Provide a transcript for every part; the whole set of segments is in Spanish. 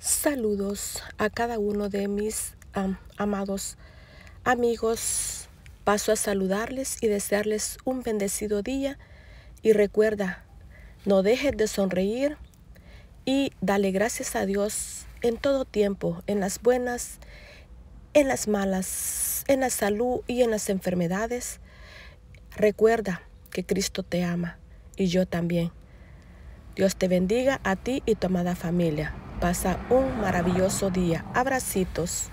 Saludos a cada uno de mis amados amigos. Paso a saludarles y desearles un bendecido día. Y recuerda, no dejes de sonreír y dale gracias a Dios en todo tiempo, en las buenas, en las malas, en la salud y en las enfermedades. Recuerda que Cristo te ama y yo también. Dios te bendiga a ti y tu amada familia. Pasa un maravilloso día. Abracitos.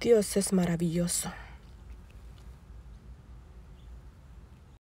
Dios es maravilloso.